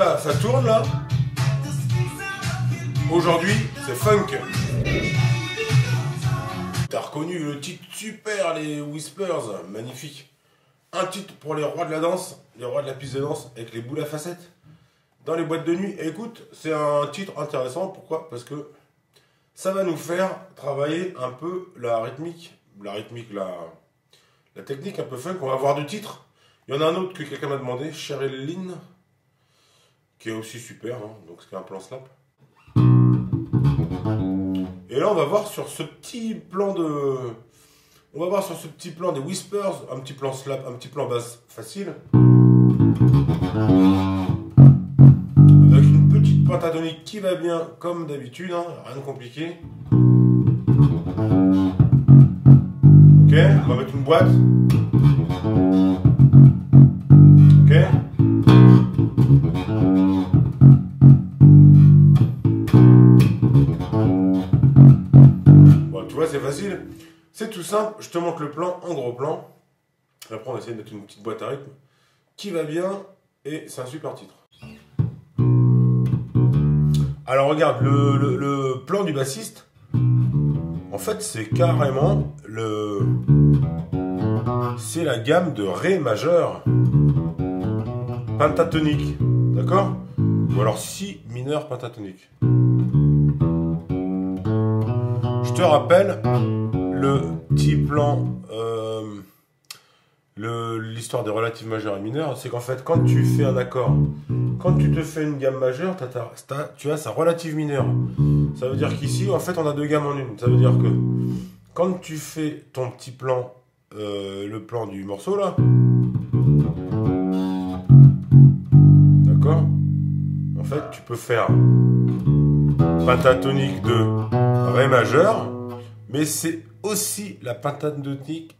Là, ça tourne là. Aujourd'hui, c'est funk. T'as reconnu le titre super, les Whispers, magnifique. Un titre pour les rois de la danse, les rois de la piste de danse avec les boules à facettes dans les boîtes de nuit. écoute, c'est un titre intéressant. Pourquoi? Parce que ça va nous faire travailler un peu la rythmique, la rythmique, la, technique un peu funk. On va voir du titre. Il y en a un autre que quelqu'un m'a demandé, Cheryl qui est aussi super, hein, donc c'est un plan slap. Et là, on va voir sur ce petit plan de. On va voir sur ce petit plan des whispers, un petit plan slap, un petit plan basse facile. Avec une petite pentatonique qui va bien comme d'habitude, hein, rien de compliqué. Ok, on va mettre une boîte. C'est tout simple, je te montre le plan en gros plan. Après, on va essayer de mettre une petite boîte à rythme qui va bien et c'est un super titre. Alors regarde, le, plan du bassiste, en fait, c'est carrément le. C'est la gamme de Ré majeur pentatonique. D'accord? Ou alors Si mineur pentatonique. Je te rappelle le petit plan, euh, l'histoire des relatives majeures et mineures, c'est qu'en fait, quand tu fais un accord, quand tu te fais une gamme majeure, tu as sa relative mineure. Ça veut dire qu'ici, en fait, on a deux gammes en une. Ça veut dire que quand tu fais ton petit plan, euh, le plan du morceau là, d'accord En fait, tu peux faire pentatonique de Ré majeur, mais c'est aussi la pentatonique,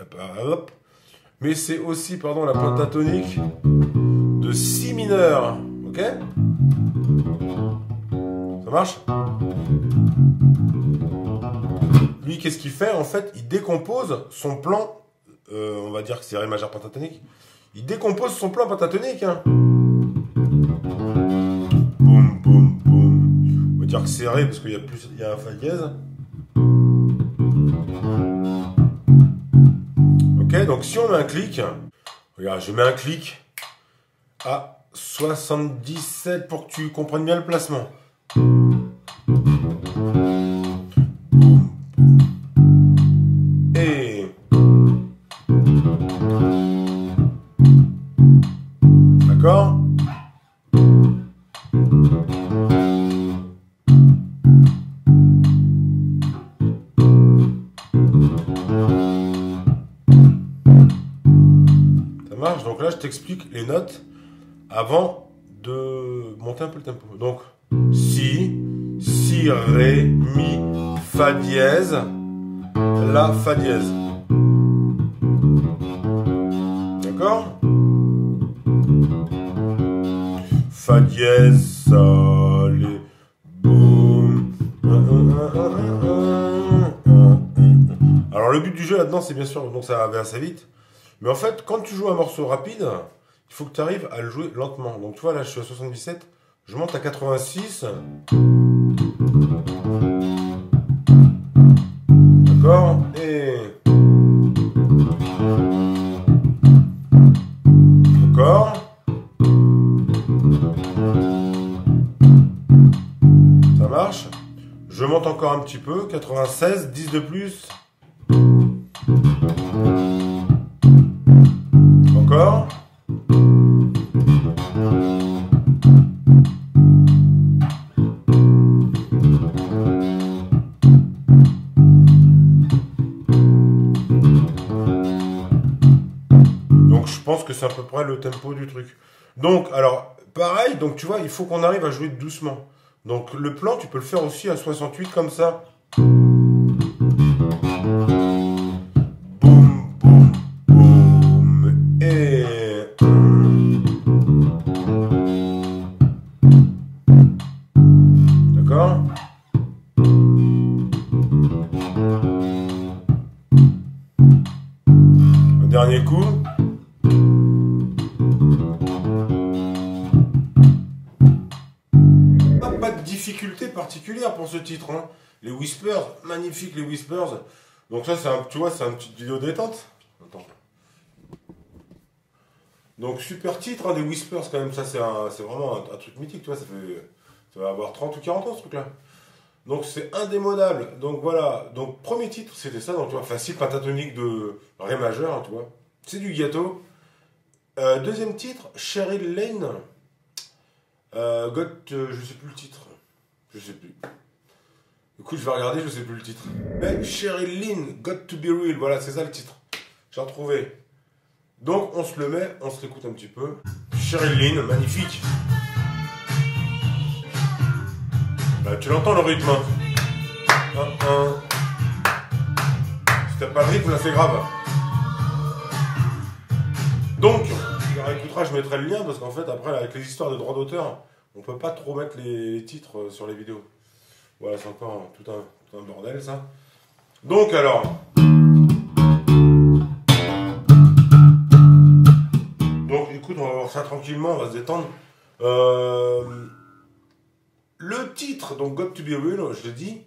mais c'est aussi pardon, la pentatonique de Si mineur. Ok? Ça marche? Lui, qu'est-ce qu'il fait En fait, il décompose son plan. Euh, on va dire que c'est Ré majeur pentatonique. Il décompose son plan pentatonique. Hein. Boum, boum, boum. On va dire que c'est Ré parce qu'il y a plus, il y a un Fa dièse. Donc si on met un clic, regarde, je mets un clic à 77 pour que tu comprennes bien le placement. T'explique les notes avant de monter un peu le tempo. Donc, si, si, ré, mi, fa dièse, la, fa dièse. D'accord? Fa dièse, sol, boum. Alors le but du jeu là-dedans, c'est bien sûr, donc ça va assez vite. Mais en fait, quand tu joues un morceau rapide, il faut que tu arrives à le jouer lentement. Donc tu vois, là, je suis à 77, je monte à 86. D'accord? Et... Encore. Ça marche? Je monte encore un petit peu, 96, 10 de plus. Le tempo du truc. Donc alors pareil, donc tu vois, il faut qu'on arrive à jouer doucement. Donc le plan, tu peux le faire aussi à 68 comme ça. dernier coup. Particulière pour ce titre. Hein. Les Whispers, magnifiques les Whispers. Donc ça, c'est un, tu vois, c'est une petite vidéo détente. Attends. Donc super titre hein, des Whispers quand même. Ça, c'est, vraiment un, truc mythique, tu vois. Ça, fait, ça va avoir 30 ou 40 ans ce truc-là. Donc c'est indémodable. Donc voilà. Donc premier titre, c'était ça. Donc tu vois, facile, pentatonique de Ré majeur, hein, tu vois. C'est du gâteau. Deuxième titre, Cheryl Lane. Euh, Got, euh, je sais plus le titre. Je sais plus. Écoute, je vais regarder, je sais plus le titre. Mais Cheryl Got to be real, voilà, c'est ça le titre. J'ai retrouvé. Donc on se le met, on se l'écoute un petit peu. Cheryl magnifique. Bah, tu l'entends le rythme. Hein. Un. Si t'as pas le rythme, là c'est grave. Donc, écoutera, je mettrai le lien parce qu'en fait, après, avec les histoires de droits d'auteur, on peut pas trop mettre les, titres euh, sur les vidéos. Voilà, c'est encore tout un, un, bordel ça. Donc, alors. Donc, écoute, on va voir ça tranquillement, on va se détendre. Euh, le titre, donc Got to be real, je l'ai dit.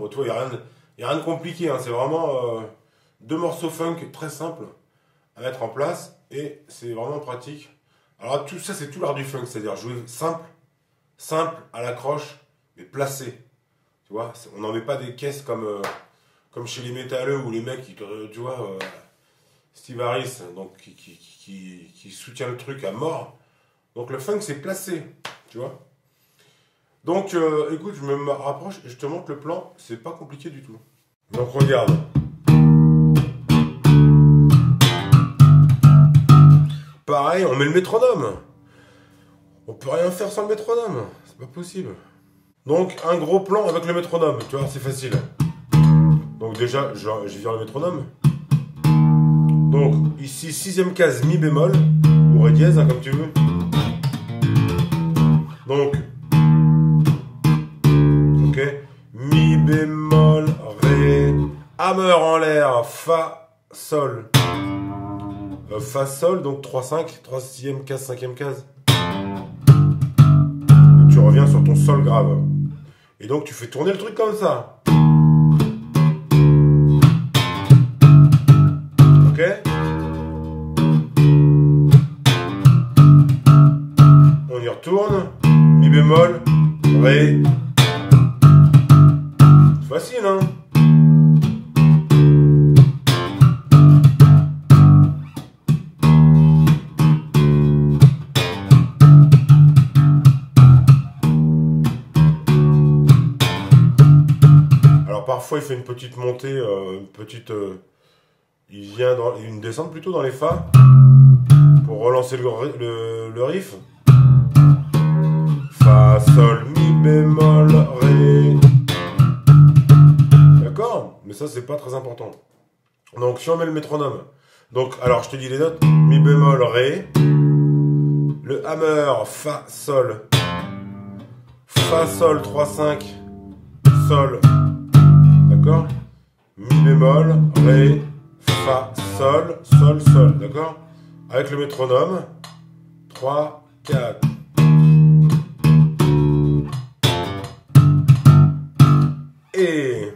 Bon, toi, il n'y a, rien, de compliqué. Hein. C'est vraiment euh, deux morceaux funk très simples à mettre en place. Et c'est vraiment pratique. Alors, tout ça, c'est tout l'art du funk. C'est-à-dire jouer simple, simple, à la croche, mais placé. Tu vois, on n'en met pas des caisses comme, euh, comme chez les métalleux ou les mecs, qui, tu vois, euh, Steve Harris, donc, qui, qui, qui soutient le truc à mort. Donc, le funk, c'est placé. Tu vois donc, euh, écoute, je me rapproche et je te montre le plan. C'est pas compliqué du tout. Donc, regarde. Pareil, on met le métronome. On peut rien faire sans le métronome. C'est pas possible. Donc, un gros plan avec le métronome. Tu vois, c'est facile. Donc, déjà, je, je vire le métronome. Donc, ici, sixième case, mi bémol. Ou ré dièse, hein, comme tu veux. Donc, Hammer en l'air, Fa, Sol. Euh, fa, Sol, donc 3, 5, 3 6e case, 5e case. tu reviens sur ton Sol grave. Et donc tu fais tourner le truc comme ça. Ok? On y retourne. Mi bémol, Ré, Facile, hein? Il fait une petite montée, euh, une petite... Euh, il vient dans une descente plutôt dans les Fa pour relancer le, le, le riff. Fa, Sol, Mi bémol, Ré. Mais ça c'est pas très important. Donc si on met le métronome, donc alors je te dis les notes, mi bémol, ré, le hammer, fa, sol, fa, sol, 3, 5, sol, d'accord Mi bémol, ré, fa, sol, sol, sol, d'accord Avec le métronome, 3, 4. Et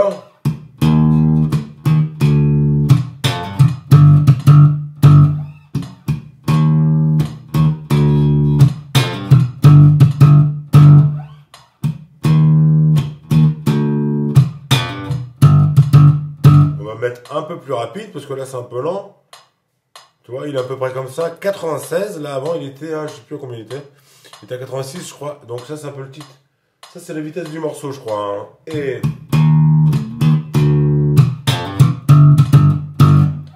mettre un peu plus rapide parce que là c'est un peu lent. Tu vois, il est à peu près comme ça. 96, là avant il était à, je sais plus combien il était. Il était à 86 je crois. Donc ça c'est un peu le titre. Ça c'est la vitesse du morceau je crois. Hein. Et...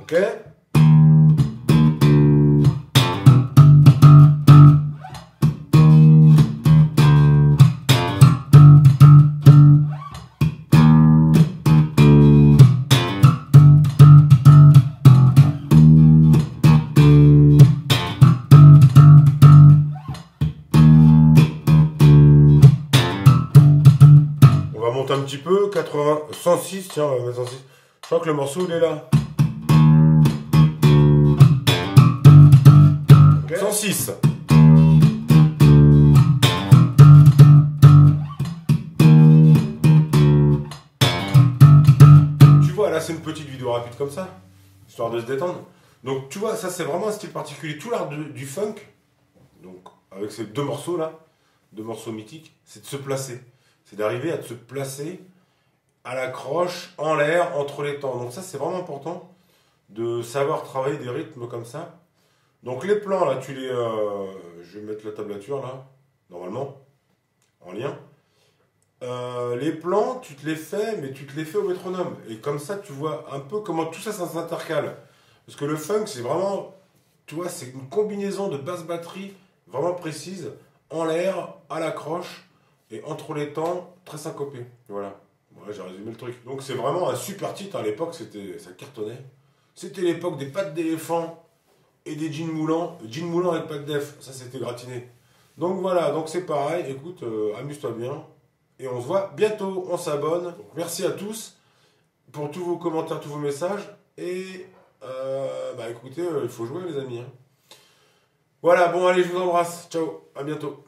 Ok? 80, 106, tiens, on va mettre 106. Je crois que le morceau, il est là. 106. Tu vois, là, c'est une petite vidéo rapide comme ça, histoire de se détendre. Donc, tu vois, ça, c'est vraiment un style particulier. Tout l'art du funk, donc, avec ces deux morceaux là, deux morceaux mythiques, c'est de se placer. C'est d'arriver à se placer à la croche, en l'air, entre les temps. Donc ça, c'est vraiment important de savoir travailler des rythmes comme ça. Donc les plans, là, tu les... Euh, je vais mettre la tablature, là, normalement, en lien. Euh, les plans, tu te les fais, mais tu te les fais au métronome. Et comme ça, tu vois un peu comment tout ça, ça s'intercale. Parce que le funk, c'est vraiment... Tu vois, c'est une combinaison de basse batterie vraiment précise, en l'air, à la croche, et entre les temps, très syncopé. Voilà j'ai résumé le truc. Donc c'est vraiment un super titre à l'époque, c'était ça cartonnait. C'était l'époque des pattes d'éléphant et des jeans moulants. Jeans moulants avec pattes d'EF, ça c'était gratiné. Donc voilà, donc c'est pareil, écoute, euh, amuse-toi bien. Et on se voit bientôt, on s'abonne. Merci à tous pour tous vos commentaires, tous vos messages. Et euh, bah écoutez, euh, il faut jouer les amis. Hein. Voilà, bon allez, je vous embrasse. Ciao, à bientôt.